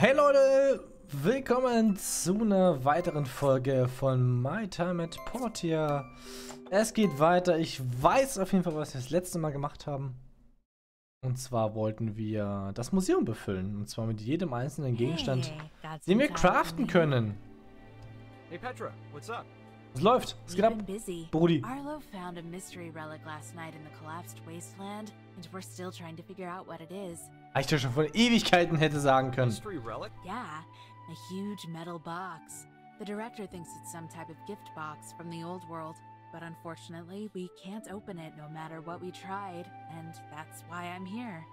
Hey Leute, willkommen zu einer weiteren Folge von My Time at Portia. Es geht weiter. Ich weiß auf jeden Fall, was wir das letzte Mal gemacht haben. Und zwar wollten wir das Museum befüllen. Und zwar mit jedem einzelnen Gegenstand, Hey, den wir craften können. Hey Petra, what's up? Es läuft. Es geht ab. busy. Brudi. Arlo found a mystery relic last night in the collapsed wasteland, and we're still trying to figure out what it is. Ich dir schon vor Ewigkeiten hätte sagen können. Mystery relic? Yeah, a huge metal box. The director thinks it's some type of gift box from the old world, but unfortunately, we can't open it no matter what we tried, and that's why I'm here.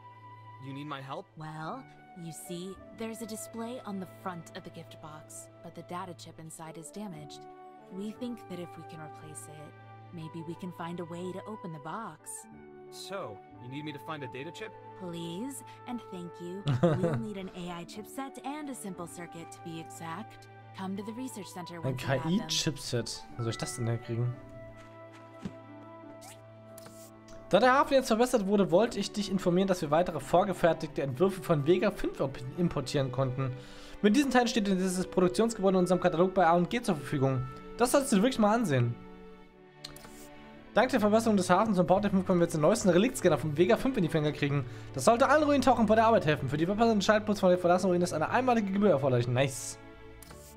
You need my help? Well, you see, there's a display on the front of the gift box, but the data chip inside is damaged. We think that if we can replace it, maybe we can find a way to open the box. So, you need me to find a data chip? Please, and thank you. we'll need an AI chipset and a simple circuit to be exact. Come to the research center Ein once them. KI-Chipset. Wo soll ich das denn herkriegen? Da der Hafen jetzt verbessert wurde, wollte ich dich informieren, dass wir weitere vorgefertigte Entwürfe von Vega 5 importieren konnten. Mit diesen Teilen steht dieses Produktionsgebäude in unserem Katalog bei A&G zur Verfügung. Das solltest du dir wirklich mal ansehen. Dank der Verbesserung des Hafens und Port 5 können wir jetzt den neuesten Reliktscanner vom Vega 5 in die Finger kriegen. Das sollte allen Ruinentauchern bei der Arbeit helfen. Für die verbesserten Schaltputz von der verlassenen Ruine ist eine einmalige Gebühr erforderlich. Nice.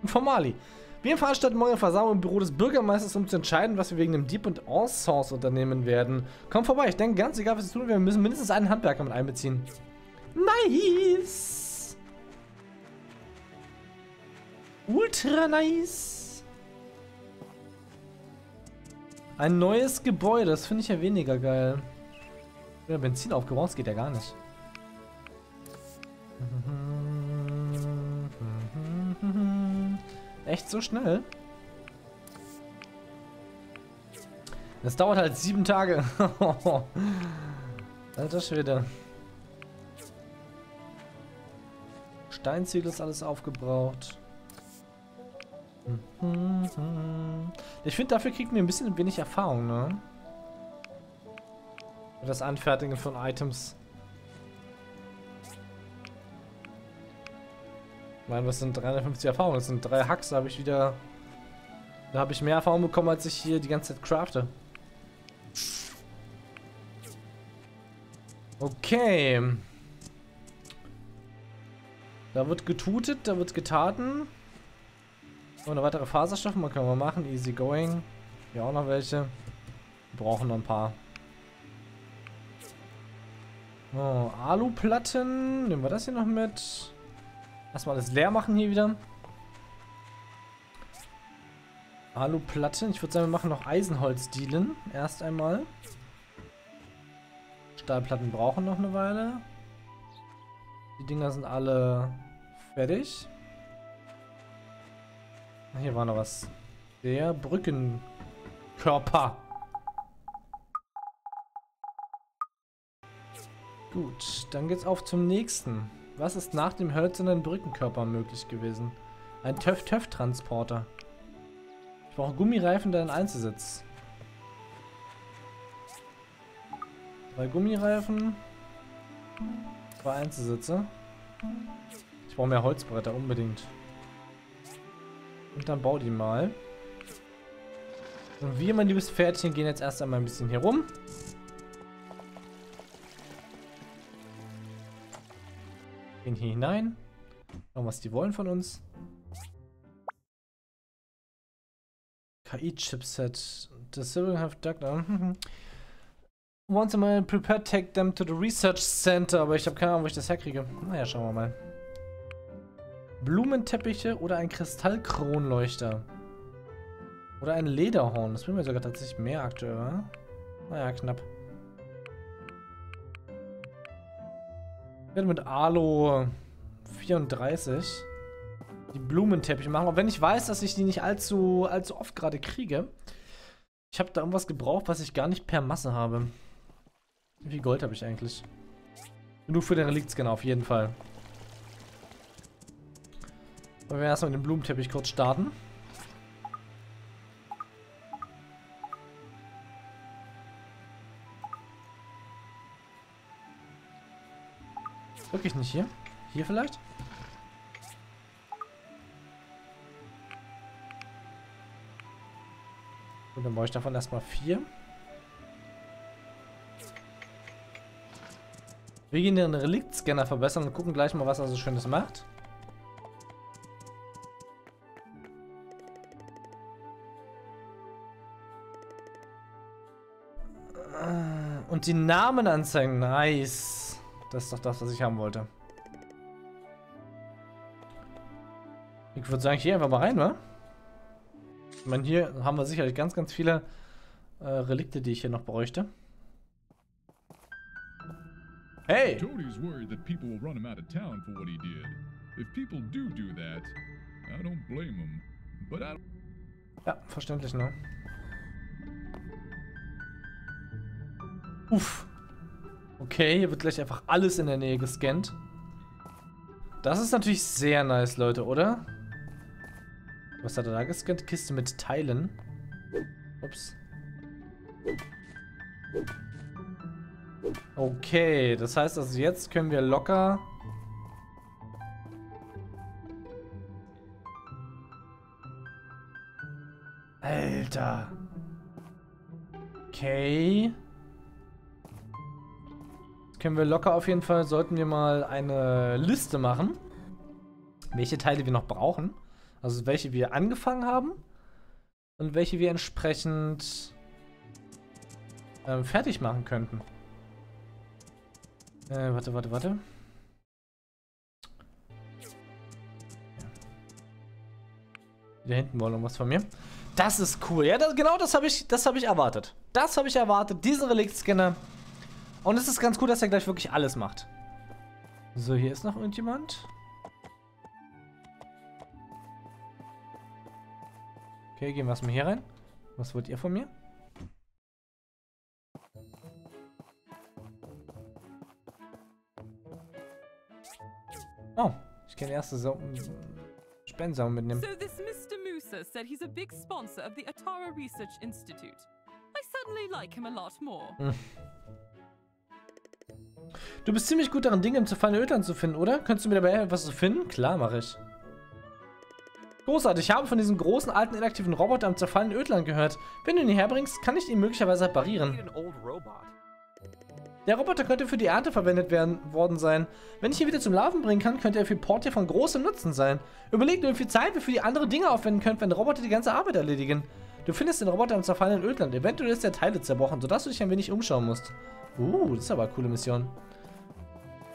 Formali. Wir veranstalten morgen eine Versammlung im Büro des Bürgermeisters, um zu entscheiden, was wir wegen dem Dieb- und Ensource unternehmen werden. Komm vorbei, ich denke ganz egal, was wir tun, wir müssen mindestens einen Handwerker mit einbeziehen. Nice! Ultra nice! Ein neues Gebäude, das finde ich ja weniger geil. Ja, Benzin aufgebraucht, das geht ja gar nicht. Echt so schnell? Das dauert halt sieben Tage. Alter Schwede. Steinziegel ist alles aufgebraucht. Ich finde, dafür kriegt man ein bisschen wenig Erfahrung, ne? Das Anfertigen von Items. Ich meine, was sind 350 Erfahrungen? Das sind drei Hacks, da habe ich wieder... Da habe ich mehr Erfahrung bekommen, als ich hier die ganze Zeit crafte. Okay. Da wird getutet, da wird getaten. Und weitere Faserstoffe, man kann mal machen. Easy going. Hier auch noch welche. Wir brauchen noch ein paar. Oh, Aluplatten. Nehmen wir das hier noch mit. Erstmal alles leer machen hier wieder. Aluplatten. Ich würde sagen, wir machen noch Eisenholz-Dealen. Erst einmal. Stahlplatten brauchen noch eine Weile. Die Dinger sind alle fertig. Hier war noch was. Der Brückenkörper. Gut, dann geht's auf zum nächsten. Was ist nach dem hölzernen Brückenkörper möglich gewesen? Ein Töff-Töff-Transporter. Ich brauche Gummireifen, dann Einzelsitz. Drei Gummireifen. Zwei Einzelsitze. Ich brauche mehr Holzbretter, unbedingt. Und dann bau die mal. Und wir, mein liebes Pferdchen, gehen jetzt erst einmal ein bisschen hier rum. Gehen hier hinein. Schauen, was die wollen von uns. KI-Chipset. The civil have ducked. Once a prepared, take them to the research center. Aber ich habe keine Ahnung, wo ich das herkriege. Naja, schauen wir mal. Blumenteppiche oder ein Kristallkronleuchter. Oder ein Lederhorn. Das bringt mir sogar tatsächlich mehr aktuell, oder? Naja, knapp. Ich werde mit Alo 34 die Blumenteppiche machen. Auch wenn ich weiß, dass ich die nicht allzu, allzu oft gerade kriege. Ich habe da irgendwas gebraucht, was ich gar nicht per Masse habe. Wie viel Gold habe ich eigentlich? Genug für den Reliktscanner auf jeden Fall. Wollen wir erstmal den Blumenteppich kurz starten? Wirklich nicht hier? Hier vielleicht? Und dann brauche ich davon erstmal vier. Wir gehen den Reliktscanner verbessern und gucken gleich mal, was er so Schönes macht. Und die Namen anzeigen. Nice. Das ist doch das, was ich haben wollte. Ich würde sagen, hier einfach mal rein, wa? Ich meine, hier haben wir sicherlich ganz, ganz viele äh, Relikte, die ich hier noch bräuchte. Hey! Toadie's worried that people will run him out of town for what he did. If people do do that, I don't blame him. But I Ja, verständlich, ne? Uff. Okay, hier wird gleich einfach alles in der Nähe gescannt. Das ist natürlich sehr nice, Leute, oder? Was hat er da gescannt? Kiste mit Teilen. Ups. Okay, das heißt also jetzt können wir locker... Alter. Okay. Können wir locker auf jeden Fall, sollten wir mal eine Liste machen. Welche Teile wir noch brauchen. Also welche wir angefangen haben. Und welche wir entsprechend ähm, fertig machen könnten. Äh, warte, warte, warte. Da hinten wollen was von mir. Das ist cool. Ja, das, genau das habe ich, hab ich erwartet. Das habe ich erwartet. Diesen Reliktscanner. Und es ist ganz cool, dass er gleich wirklich alles macht. So, hier ist noch irgendjemand. Okay, gehen wir erstmal hier rein. Was wollt ihr von mir? Oh, ich kann erste so Spendsauer mitnehmen. So this Mr. Musa said he's a big sponsor of the Atara Research Institute. I suddenly like him a lot more. Du bist ziemlich gut darin, Dinge im zerfallenen Ödland zu finden, oder? Könntest du mir dabei etwas zu finden? Klar, mache ich. Großartig, ich habe von diesem großen, alten, inaktiven Roboter am zerfallenen Ödland gehört. Wenn du ihn hierher bringst, kann ich ihn möglicherweise reparieren. Der Roboter könnte für die Ernte verwendet werden, worden sein. Wenn ich ihn wieder zum Laufen bringen kann, könnte er für Portier von großem Nutzen sein. Überleg nur, wie viel Zeit wir für die andere Dinge aufwenden können, wenn Roboter die ganze Arbeit erledigen. Du findest den Roboter im zerfallenen Ödland. Eventuell ist der Teile zerbrochen, sodass du dich ein wenig umschauen musst. Uh, das ist aber eine coole Mission.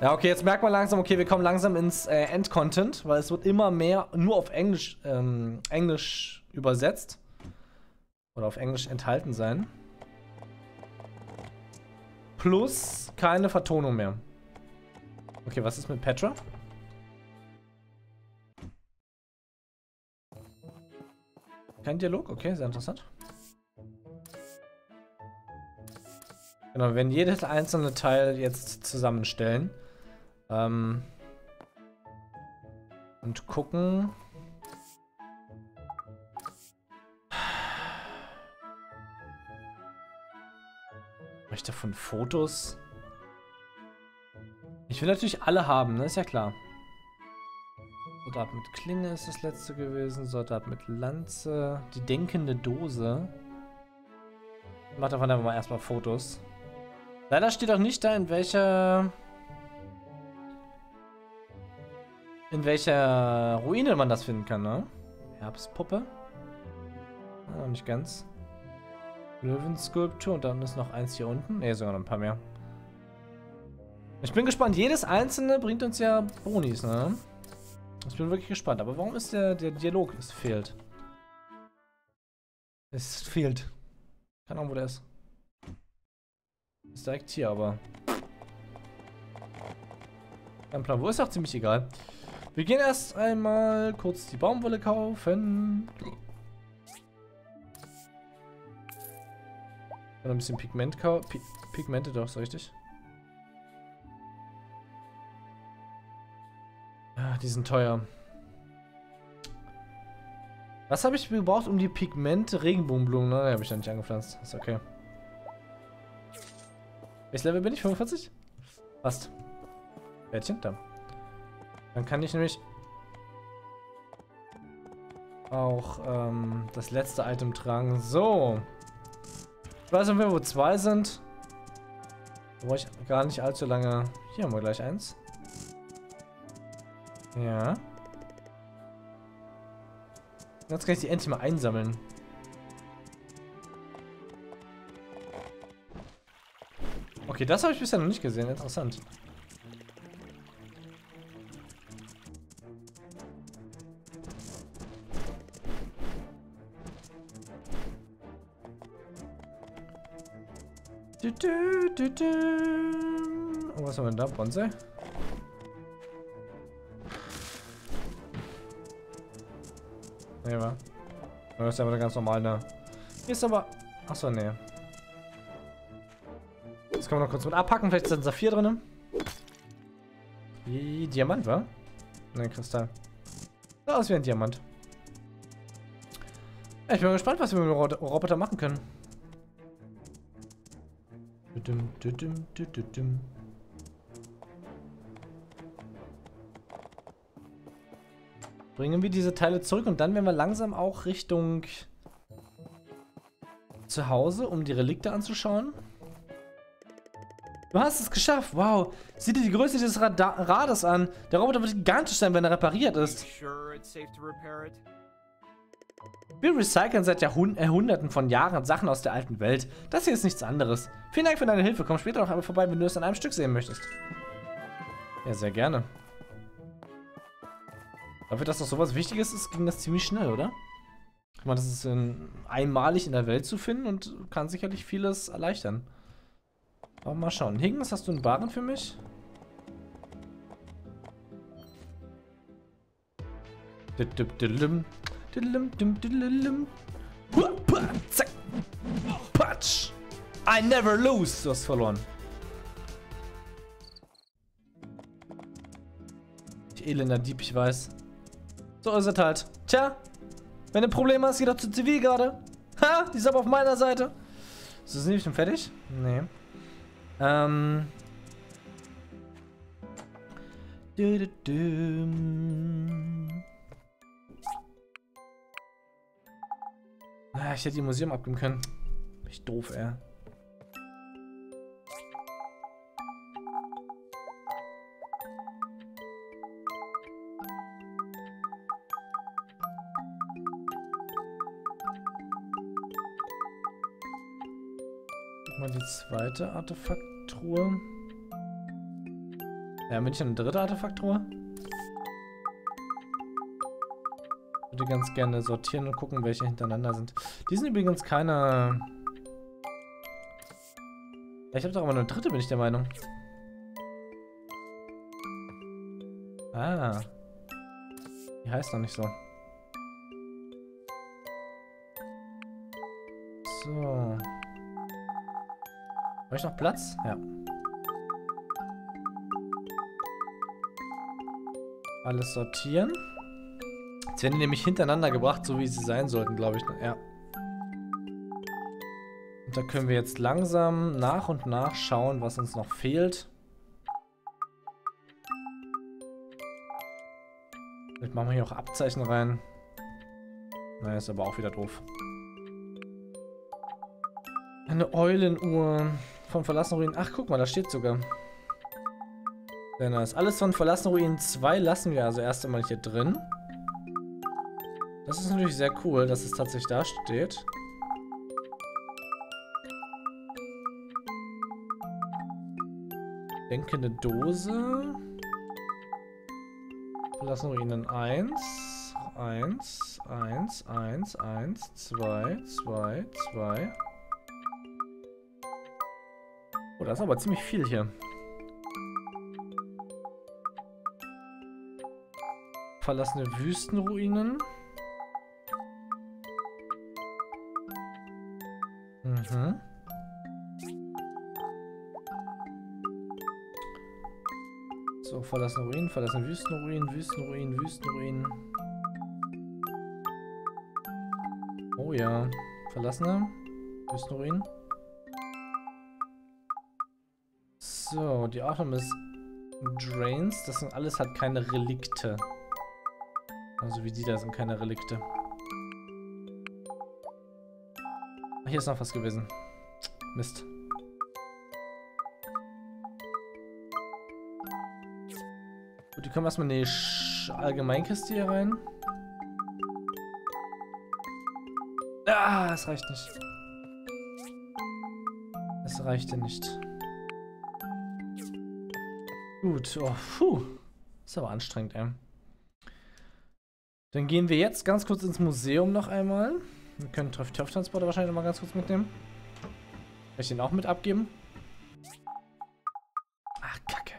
Ja, okay, jetzt merkt man langsam, okay, wir kommen langsam ins äh, End-Content, weil es wird immer mehr nur auf Englisch, ähm, Englisch übersetzt. Oder auf Englisch enthalten sein. Plus keine Vertonung mehr. Okay, was ist mit Petra? Kein Dialog? Okay, sehr interessant. Genau, wir werden jedes einzelne Teil jetzt zusammenstellen. Ähm, und gucken. Möchte von Fotos? Ich will natürlich alle haben, ne? Ist ja klar. Soldat mit Klinge ist das letzte gewesen. Soldat mit Lanze. Die denkende Dose. Ich mach davon einfach mal erstmal Fotos. Leider steht auch nicht da, in welcher... In welcher Ruine man das finden kann, ne? Herbstpuppe. Ah, nicht ganz. Löwenskulptur und dann ist noch eins hier unten. Ne, sogar noch ein paar mehr. Ich bin gespannt. Jedes einzelne bringt uns ja Bonis, ne? Ich bin wirklich gespannt. Aber warum ist der, der Dialog? Es fehlt. Es fehlt. Keine Ahnung, wo der ist. Ist direkt hier, aber... Kein Plan. Wo ist auch ziemlich egal. Wir gehen erst einmal kurz die Baumwolle kaufen. Und ein bisschen Pigment kaufen. Pi Pigmente doch, ist richtig. Ja, die sind teuer. Was habe ich gebraucht, um die Pigmente Regenbogenblumen? Ne, habe ich ja nicht angepflanzt. Ist okay. Welches Level bin ich? 45? Passt. Bärtchen, da. Dann kann ich nämlich auch ähm, das letzte Item tragen. So, weiß nicht, wo zwei sind. Da brauche ich gar nicht allzu lange. Hier haben wir gleich eins. Ja. Jetzt kann ich die endlich mal einsammeln. Okay, das habe ich bisher noch nicht gesehen. Interessant. Du, du, du, du. Oh, was haben wir denn da? Bonsai? Nee, wa? Das ist aber ganz normal, ne? Ist aber... Achso, nee. Das kann man noch kurz mit abpacken. Vielleicht ist da ein Saphir drin. Wie Diamant, wa? Nein, Kristall. Sah aus wie ein Diamant. Ich bin gespannt, was wir mit dem Ro Roboter machen können. Düdüm, düdüm, düdüm. Bringen wir diese Teile zurück und dann werden wir langsam auch Richtung zu Hause, um die Relikte anzuschauen. Du hast es geschafft. Wow. Sieh dir die Größe dieses Rada Rades an. Der Roboter wird gigantisch sein, wenn er repariert ist. Sure Wir recyceln seit Jahrhunderten von Jahren Sachen aus der alten Welt. Das hier ist nichts anderes. Vielen Dank für deine Hilfe. Komm später noch einmal vorbei, wenn du es an einem Stück sehen möchtest. Ja, sehr gerne. Dafür, dass das sowas Wichtiges ist, ging das ziemlich schnell, oder? Ich meine, das ist in, einmalig in der Welt zu finden und kann sicherlich vieles erleichtern. Aber mal schauen. Higgins, hast du einen Baren für mich? Zack. Patsch. I never lose. Du hast verloren. Ich elender Dieb, ich weiß. So ist es halt. Tja, wenn du Probleme hast, geh doch zu Zivil gerade. Ha, die ist aber auf meiner Seite. Ist das nicht schon fertig? Nee. Ähm. Du, du, du. Ich hätte die Museum abgeben können. Bin ich doof, ey. Mal die zweite Artefakttruhe. Ja, bin ich eine dritte Artefakttruhe? Würde ganz gerne sortieren und gucken, welche hintereinander sind. Die sind übrigens keine... Ich habe doch aber eine dritte, bin ich der Meinung. Ah. Die heißt noch nicht so. So. Habe ich noch Platz? Ja. Alles sortieren. Jetzt werden die nämlich hintereinander gebracht, so wie sie sein sollten, glaube ich. Ja. Und da können wir jetzt langsam nach und nach schauen, was uns noch fehlt. Vielleicht machen wir hier auch Abzeichen rein. Naja, ist aber auch wieder doof. Eine Eulenuhr von verlassenen Ruinen. Ach, guck mal, da steht sogar. Sehr nice. Alles von verlassenen Ruinen 2 lassen wir also erst einmal hier drin. Das ist natürlich sehr cool, dass es tatsächlich da steht. Denkende Dose. Verlassen Ruinen 1. 1, 1, 1, 1, 2, 2, 2. Oh, das ist aber ziemlich viel hier. Verlassene Wüstenruinen. Mhm. So, verlassene Ruinen, verlassene Wüstenruinen, Wüstenruinen, Wüstenruinen. Oh ja. Verlassene Wüstenruinen. So, die Artemis Drains, das sind alles halt keine Relikte. Also wie die da sind keine Relikte. Hier ist noch was gewesen. Mist. Gut, die kommen erstmal in die Allgemeinkiste hier rein. Ah, es reicht nicht. Es reichte nicht. Gut, oh, puh. Ist aber anstrengend, ey. Dann gehen wir jetzt ganz kurz ins Museum noch einmal. Wir können Treff-Transporter wahrscheinlich noch mal ganz kurz mitnehmen. Kann ich den auch mit abgeben? Ach, Kacke.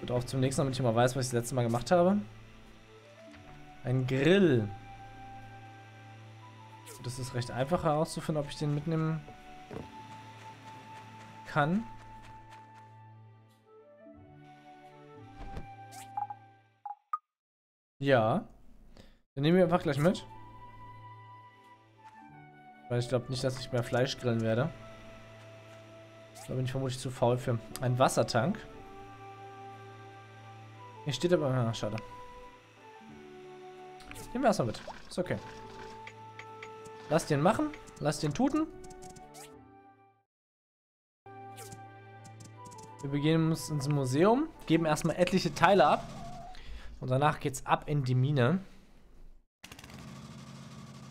Gut, auf zum nächsten, damit ich mal weiß, was ich das letzte Mal gemacht habe. Ein Grill. Das ist recht einfach herauszufinden, ob ich den mitnehmen kann. Ja. Dann nehmen wir einfach gleich mit. Weil ich glaube nicht, dass ich mehr Fleisch grillen werde. Da bin ich vermutlich zu faul für. Ein Wassertank. Hier steht aber... Ah, schade. Nehmen wir erstmal mit. Ist okay. Lass den machen. Lass den tuten. Wir begeben uns ins Museum. Geben erstmal etliche Teile ab. Und danach geht's ab in die Mine.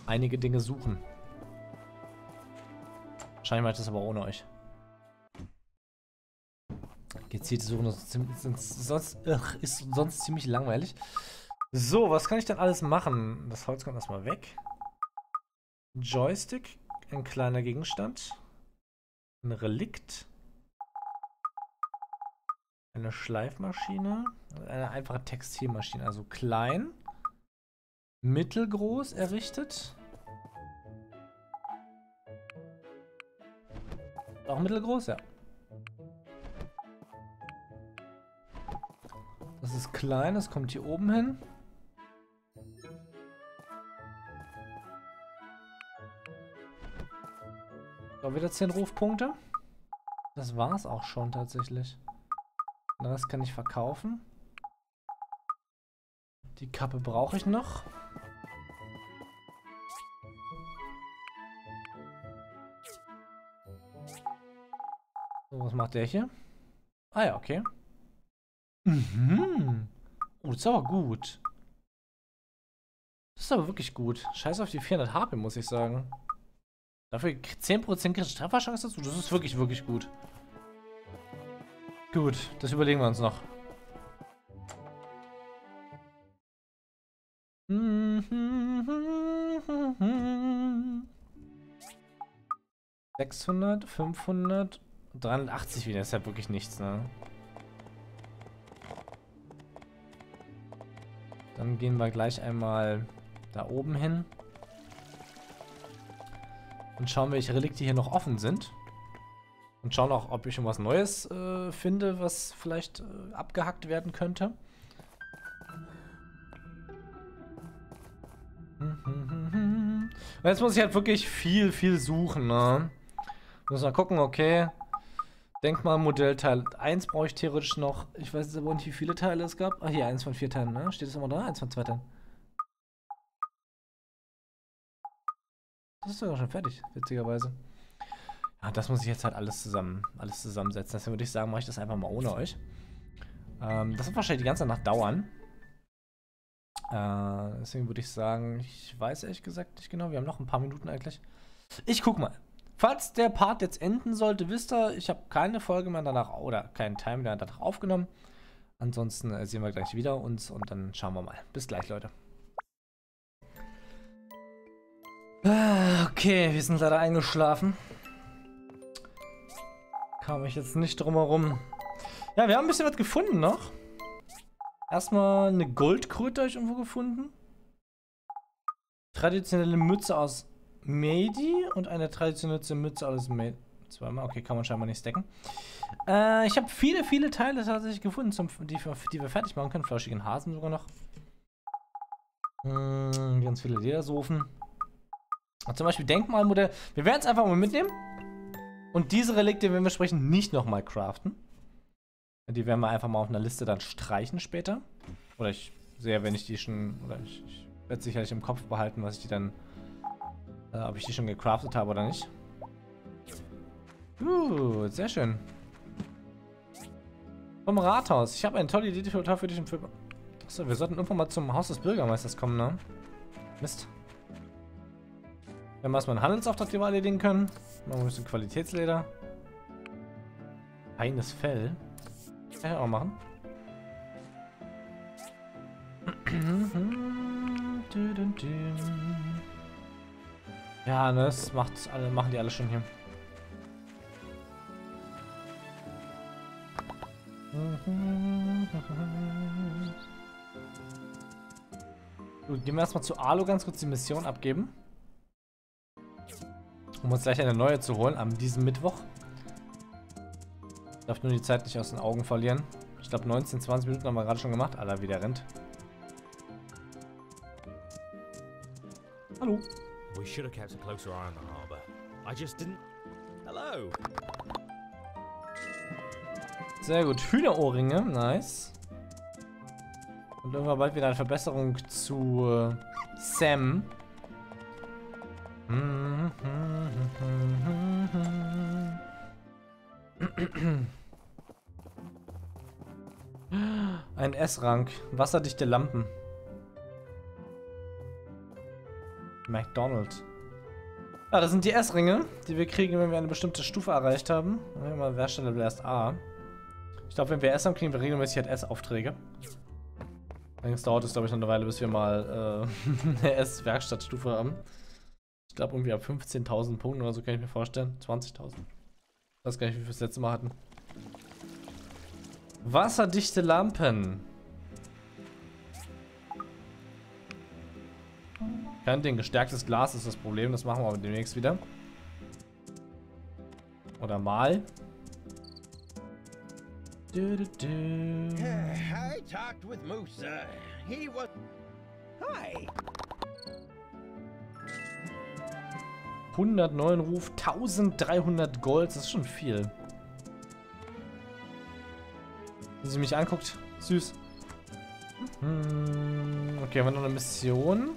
Einige Dinge suchen. Wahrscheinlich mache ich das aber ohne euch. Gezielte Suchen ist sonst, ist sonst ziemlich langweilig. So, was kann ich denn alles machen? Das Holz kommt erstmal weg. Joystick, ein kleiner Gegenstand. Ein Relikt. Eine Schleifmaschine. Eine einfache Textilmaschine. Also klein. Mittelgroß errichtet. Auch mittelgroß, ja. Das ist klein, das kommt hier oben hin. So, wieder 10 Rufpunkte. Das war es auch schon tatsächlich. Das kann ich verkaufen. Die Kappe brauche ich noch. Macht der hier? Ah ja, okay. Mhm. Oh, das ist aber gut. Das ist aber wirklich gut. Scheiß auf die 400 HP, muss ich sagen. Dafür 10% kritische Trefferchance dazu. Das ist wirklich, wirklich gut. Gut, das überlegen wir uns noch. Sechshundert, fünfhundert, 380 wieder, ist ja wirklich nichts, ne? Dann gehen wir gleich einmal da oben hin. Und schauen, welche Relikte hier noch offen sind. Und schauen auch, ob ich schon was Neues äh, finde, was vielleicht äh, abgehackt werden könnte. Und jetzt muss ich halt wirklich viel, viel suchen, ne? Muss mal gucken, okay. Denkmalmodell Teil 1 brauche ich theoretisch noch. Ich weiß jetzt aber nicht, wie viele Teile es gab. Ah, hier, eins von vier Teilen, ne? Steht das immer da? Eins von zwei Teilen. Das ist sogar schon fertig, witzigerweise. Ja, das muss ich jetzt halt alles zusammen, alles zusammensetzen. Deswegen würde ich sagen, mache ich das einfach mal ohne euch. Ähm, das wird wahrscheinlich die ganze Nacht dauern. Äh, deswegen würde ich sagen, ich weiß ehrlich gesagt nicht genau. Wir haben noch ein paar Minuten eigentlich. Ich guck mal. Falls der Part jetzt enden sollte, wisst ihr, ich habe keine Folge mehr danach oder keinen Time mehr danach aufgenommen. Ansonsten äh, sehen wir gleich wieder uns und dann schauen wir mal. Bis gleich, Leute. Ah, okay, wir sind leider eingeschlafen. Kam ich jetzt nicht drum herum. Ja, wir haben ein bisschen was gefunden noch. Erstmal eine Goldkröte habe ich irgendwo gefunden. Traditionelle Mütze aus Medi und eine traditionelle Mütze aus Medi. Zweimal, okay, kann man scheinbar nicht stacken. Äh, ich habe viele, viele Teile tatsächlich gefunden, zum, die, die, wir fertig machen können. Flauschigen Hasen sogar noch. Hm, ganz viele Ledersofen. Zum Beispiel Denkmalmodell. Wir werden es einfach mal mitnehmen. Und diese Relikte, wenn wir sprechen, nicht nochmal craften. Die werden wir einfach mal auf einer Liste dann streichen später. Oder ich sehe, wenn ich die schon, oder ich, ich werde sicherlich im Kopf behalten, was ich die dann, äh, ob ich die schon gecraftet habe oder nicht. Uh, sehr schön. Vom Rathaus. Ich habe eine tolle Idee für, für dich und für... Achso, wir sollten irgendwann mal zum Haus des Bürgermeisters kommen, ne? Mist. Wenn wir erstmal einen Handelsauftrag den wir erledigen können. Machen wir ein bisschen Qualitätsleder. Feines Fell. Kann ich auch machen. Ja, ne, das macht alle, machen die alle schon hier. Gut, gehen wir erstmal zu Alu ganz kurz die Mission abgeben. Um uns gleich eine neue zu holen am diesem Mittwoch. Ich darf nur die Zeit nicht aus den Augen verlieren. Ich glaube 19, 20 Minuten haben wir gerade schon gemacht. Alter, wie der rennt. Hallo. We should have kept a closer eye on the harbour. I just didn't. Hello. Sehr gut. Hühnerohrringe. Nice. Und irgendwann bald wieder eine Verbesserung zu äh, Sam. Ein S-Rank. Wasserdichte Lampen. McDonald's. Ja, das sind die S-Ringe, die wir kriegen, wenn wir eine bestimmte Stufe erreicht haben. Nehmen wir mal Werkstattlevel erst A. Ich glaube, wenn wir S haben, kriegen wir regelmäßig halt S-Aufträge. Allerdings dauert es, glaube ich, noch eine Weile, bis wir mal äh, eine S-Werkstattstufe haben. Ich glaube, irgendwie ab 15.000 Punkten oder so kann ich mir vorstellen. 20.000. Ich weiß gar nicht, wie wir das letzte Mal hatten. Wasserdichte Lampen. Kein Ding. Gestärktes Glas ist das Problem. Das machen wir aber demnächst wieder. Oder mal. Du, du, du. I talked with Musa. He was. Hi. 109 Ruf, 1300 Gold, das ist schon viel. Wenn sie mich anguckt, süß. Hm, okay, haben wir noch eine Mission.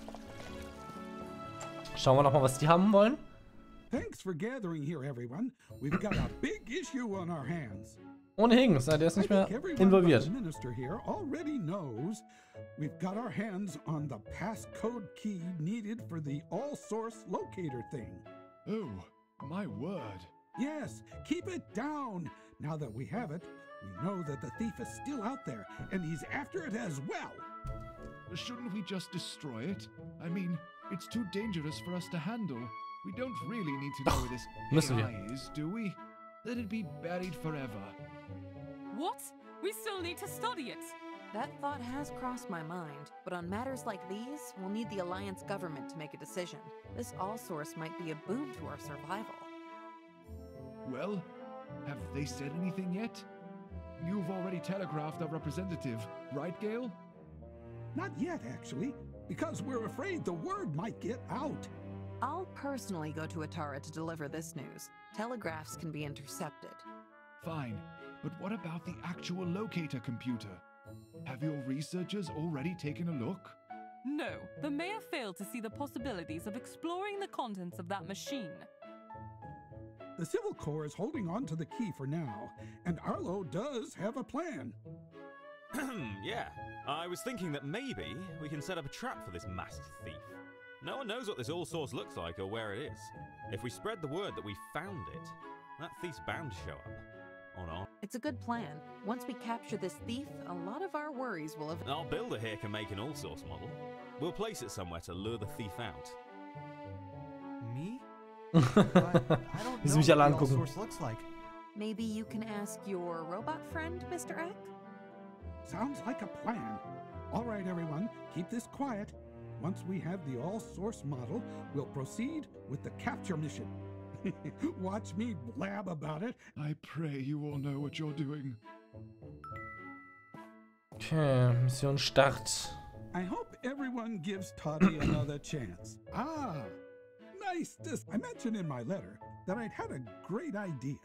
Schauen wir nochmal, was die haben wollen. Thanks for gathering here, everyone. We've got a big issue on our hands. Ohne Higgins, der ist nicht mehr think everyone but involviert. the minister here already knows we've got our hands on the passcode key needed for the all source locator thing. Oh, my word. Yes, keep it down. Now that we have it, we know that the thief is still out there and he's after it as well. Shouldn't we just destroy it? I mean, it's too dangerous for us to handle. We don't really need to know where this müssen wir. AI is, do we? Let it be buried forever. What? We still need to study it. That thought has crossed my mind, but on matters like these, we'll need the Alliance government to make a decision. This all source might be a boon to our survival. Well, have they said anything yet? You've already telegraphed our representative, right, Gale? Not yet, actually, because we're afraid the word might get out. I'll personally go to Atara to deliver this news. Telegraphs can be intercepted. Fine, but what about the actual locator computer? Have your researchers already taken a look? No, the mayor failed to see the possibilities of exploring the contents of that machine. The Civil Corps is holding on to the key for now, and Arlo does have a plan. yeah, I was thinking that maybe we can set up a trap for this masked thief. No one knows what this all source looks like or where it is. If we spread the word that we found it, that thief's bound to show up. Or not. It's a good plan. Once we capture this thief, a lot of our worries will have. Our builder here can make an all source model. We'll place it somewhere to lure the thief out. Me? Wie I don't know what alle the all source looks like. Maybe you can ask your robot friend, Mr. Eck? Sounds like a plan. All right, everyone, keep this quiet. Once we have the all source model, we'll proceed with the capture mission. Watch me blab about it. I pray you all know what you're doing. Okay, Mission Start. I hope everyone gives Toddy another chance. Ah, nice. This I mentioned in my letter that I'd had a great idea.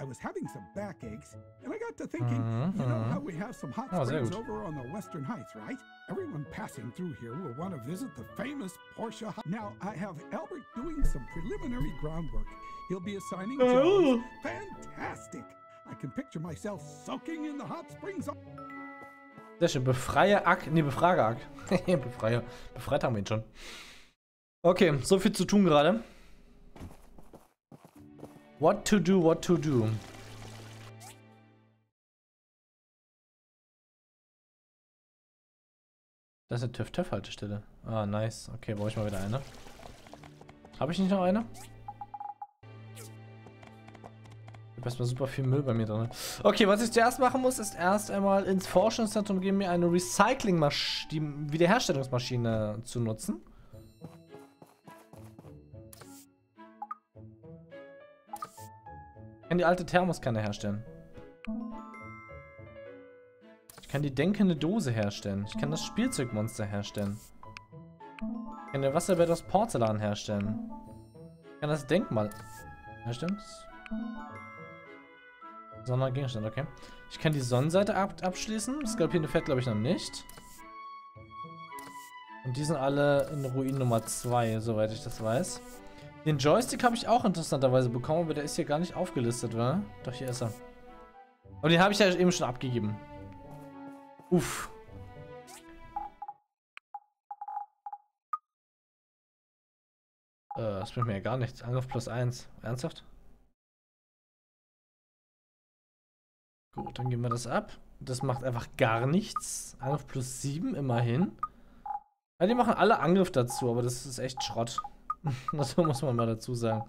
I was having some backaches, and I got to thinking, you know Mhm, how we have some hot Oh, springs over on the Western Heights, right? Everyone passing through here will want to visit the famous Porsche. Now, I have Albert doing some preliminary groundwork. He'll be assigning Oh. jobs. Fantastic! I can picture myself soaking in the hot springs. Sehr schön. Befreie Ack. Nee, befrage Ack. Befreie. Befreit haben wir ihn schon. Okay, so viel zu tun gerade. What to do, what to do. Das ist eine TÜV-TÜV-Haltestelle. Ah, nice. Okay, brauche ich mal wieder eine. Habe ich nicht noch eine? Ich habe erstmal super viel Müll bei mir drin. Okay, was ich zuerst machen muss, ist erst einmal ins Forschungszentrum gehen, mir eine Recyclingmaschine, die Wiederherstellungsmaschine zu nutzen. Ich kann die alte Thermoskanne herstellen. Kann die denkende Dose herstellen. Ich kann das Spielzeugmonster herstellen. Ich kann den Wasserbett aus Porzellan herstellen. Ich kann das Denkmal herstellen. Sondergegenstand, okay. Ich kann die Sonnenseite ab abschließen. Skalpierende Fett glaube ich noch nicht. Und die sind alle in Ruin Nummer 2, soweit ich das weiß. Den Joystick habe ich auch interessanterweise bekommen, aber der ist hier gar nicht aufgelistet, wa? Doch, hier ist er. Aber den habe ich ja eben schon abgegeben. Uff. Äh, das bringt mir ja gar nichts. Angriff plus 1. Ernsthaft? Gut, dann geben wir das ab. Das macht einfach gar nichts. Angriff plus 7, immerhin. Ja, die machen alle Angriff dazu, aber das ist echt Schrott. das muss man mal dazu sagen.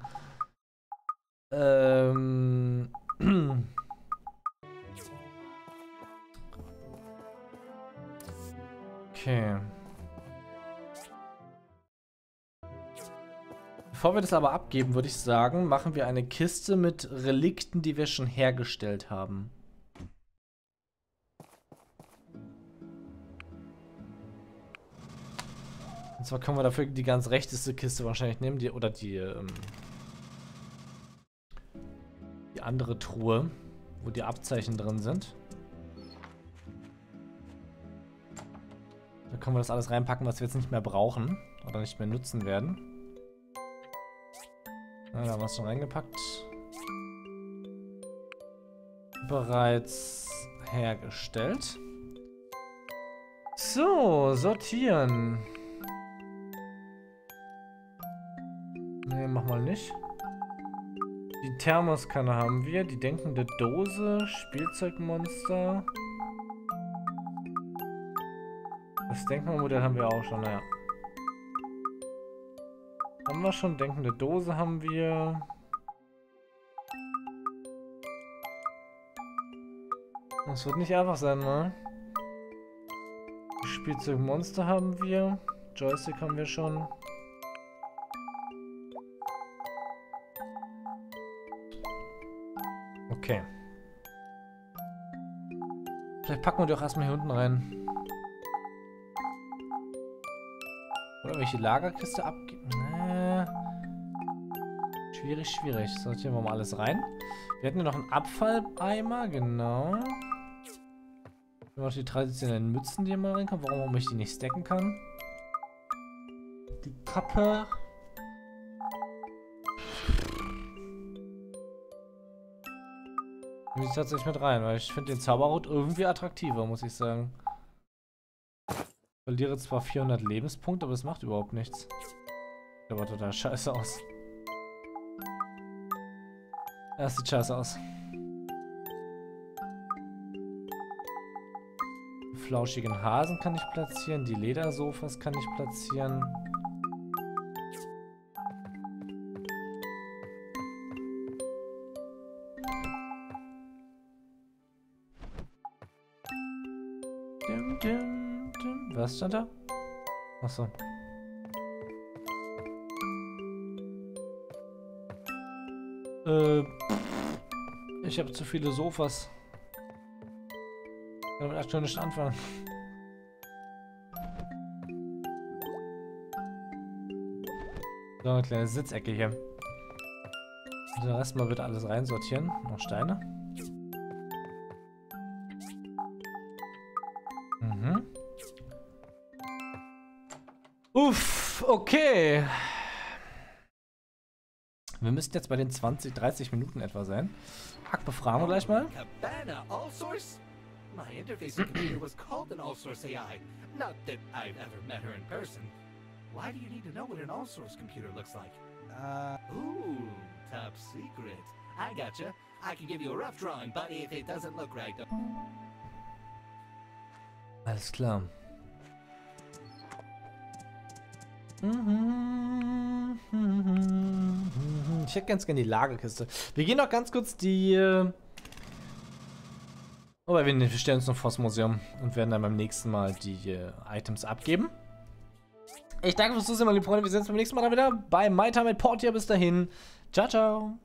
Ähm. Okay. Bevor wir das aber abgeben, würde ich sagen, machen wir eine Kiste mit Relikten, die wir schon hergestellt haben. Und zwar können wir dafür die ganz rechteste Kiste wahrscheinlich nehmen, die, oder die, ähm, die andere Truhe, wo die Abzeichen drin sind. Können wir das alles reinpacken, was wir jetzt nicht mehr brauchen oder nicht mehr nutzen werden. Ja, da haben wir es schon reingepackt. Bereits hergestellt. So, sortieren. Ne, mach mal nicht. Die Thermoskanne haben wir, die denkende Dose, Spielzeugmonster. Das Denkmalmodell haben wir auch schon, naja. Haben wir schon, denkende Dose haben wir. Das wird nicht einfach sein, ne? Spielzeugmonster haben wir. Joystick haben wir schon. Okay. Vielleicht packen wir die auch erstmal hier unten rein. Oder welche Lagerkiste abgeben? Nee. Schwierig, schwierig. Sortieren wir mal alles rein. Wir hatten ja noch einen Abfalleimer, genau. Noch die traditionellen Mützen, die hier mal reinkommen. Warum ich die nicht stacken kann. Die Kappe. Nehme ich tatsächlich mit rein, weil ich finde den Zauberhut irgendwie attraktiver, muss ich sagen. Verliere zwar 400 Lebenspunkte, aber es macht überhaupt nichts. Sieht aber total scheiße aus. Das sieht scheiße aus. Die flauschigen Hasen kann ich platzieren, die Ledersofas kann ich platzieren. Was stand da? Achso. Äh, ich habe zu viele Sofas. Ich kann damit aktuell nicht anfangen. So, eine kleine Sitzecke hier. Den Rest mal bitte alles reinsortieren. Noch Steine. Uff, okay. Wir müssten jetzt bei den 20, 30 Minuten etwa sein. Hack befragen wir gleich mal. Cabana All Source? My interfacing computer was called an All Source AI. Not that I've ever met her in person. Why do you need to know what an All Source computer looks like? Uh, Ooh, top secret. I gotcha. I can give you a rough drawing, but if it doesn't look right, don't- Alles klar. Ich hätte ganz gerne die Lagerkiste. Wir gehen noch ganz kurz die. äh, Oh, wir stellen uns noch vors Museum und werden dann beim nächsten Mal die äh, Items abgeben. Ich danke fürs Zusehen, meine Freunde. Wir sehen uns beim nächsten Mal dann wieder bei My Time at Portia. Bis dahin. Ciao, ciao.